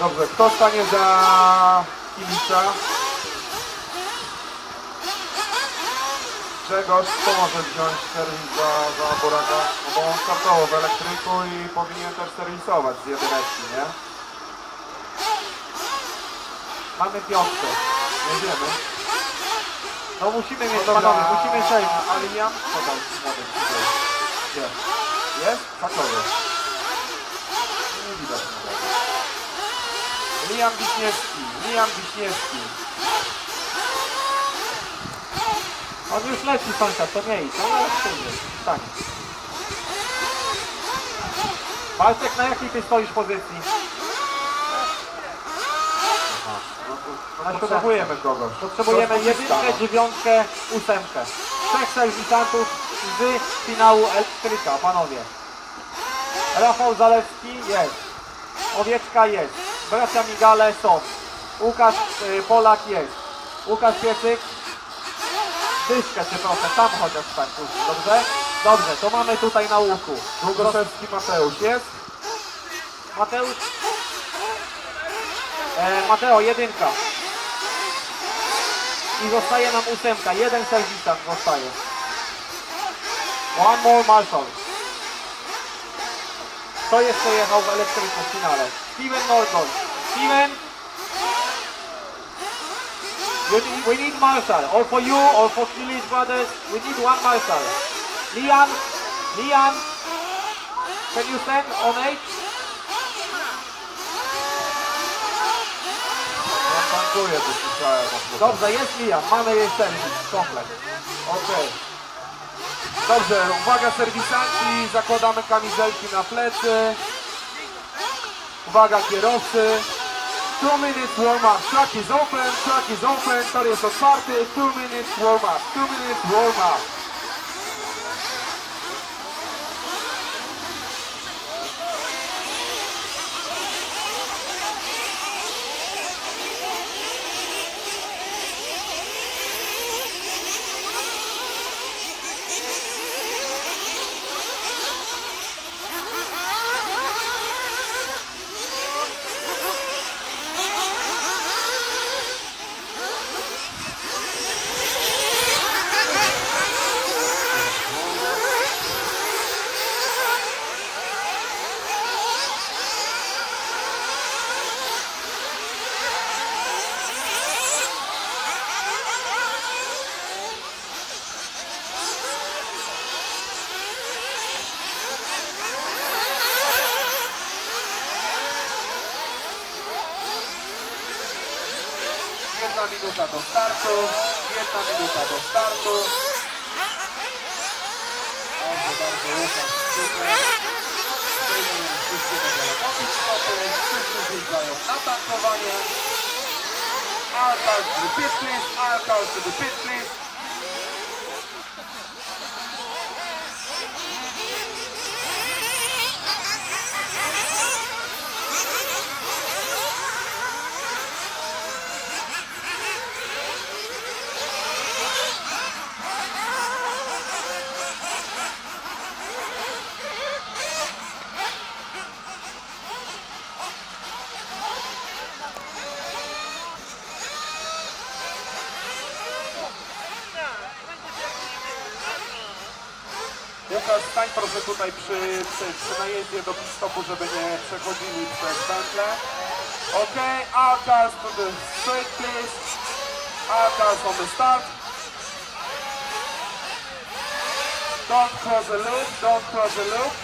Dobrze, kto stanie za Kilicza? Grzegorz, kto może wziąć serwis za, za Boraka? No bo on startował w elektryku i powinien też serwisować z jedyneczki, nie? Mamy piątkę. Nie wiemy. No musimy No mieć, dobra, panowie, musimy przejść. a Alian? Co tam młody? Gdzie? Jest? Hakowy. Liam Wiśniewski, Liam Wiśniewski. On już leci sąsiad, to nie idź, ale przyjdzie. Stanie. Walczek, na jakiej ty stoisz pozycji? Potrzebujemy kogoś. Potrzebujemy jedynkę, dziewiątkę, ósemkę. Trzech serwisantów z finału elektryka, panowie. Rafał Zalewski jest. Owieczka jest. Bracia Migale są. Łukasz y, Polak jest. Łukasz Piecyk. Dyszkę czy proszę, tam chociaż tak, dobrze? Dobrze, to mamy tutaj na łuku. Długoszewski Mateusz jest? Mateusz. E, Mateo, jedynka. I zostaje nam ósemka. Jeden serwisant zostaje. One more Marshall. Kto jeszcze jechał w elektrycznym finale? Steven Norton. Steven. Need, we need Marshall. Or for you, or for Kilish brothers. We need one Marshall. Liam. Liam. Can you stand on eight? Dobrze, jest Liam, mamy jej serwis, komplet. Okej. Dobrze, uwaga serwisanci, zakładamy kamizelki na plecy. Uwaga kierowcy. Two minutes warm up. Track is open, track is open, tor jest party, Two minutes warm up, two minutes warm up. Minuta do startu, jedna minuta do startu. Dobrze, bardzo Łukasz, super. Wszyscy będą robić wszyscy zjeżdżają na tankowanie. Cars to the pit please, cars to the pit please. Łukasz, stań proszę tutaj przy, przy, przy najeździe do stopu, żeby nie przechodzili przez pętlę. Ok, cars to the straight please. Cars on the start. Don't cross the loop, don't cross the loop.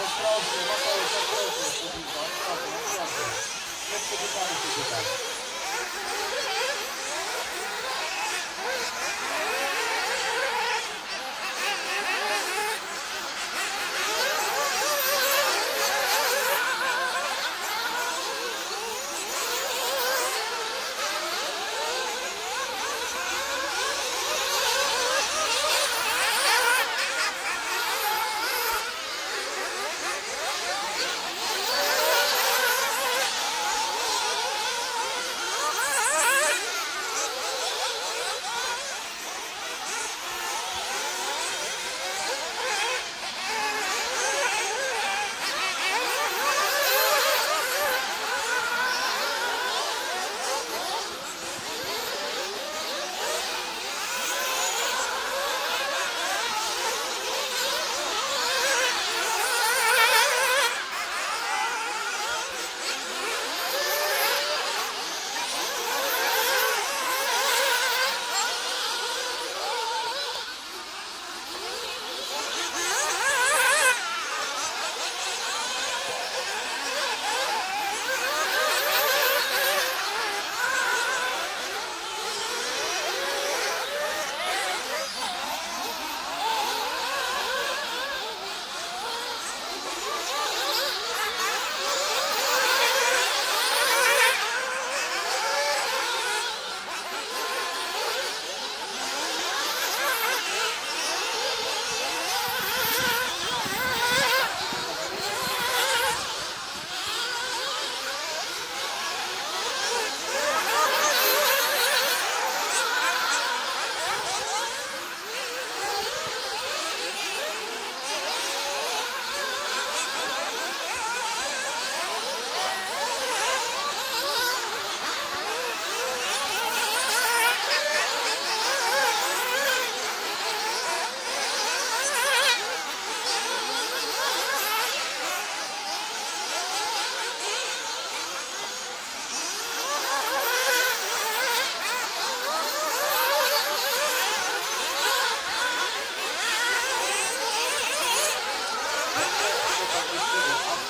Proszę, Kubika, proszę, proszę. Nie spotykamy się tutaj.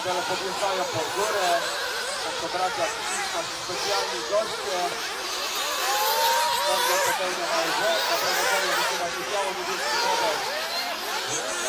modele podjeżdżają pod górę, tak to bracia nasi specjalni goście. Bardzo pełne na łże, na prowadzeniu wysyła się biało-niebieski model.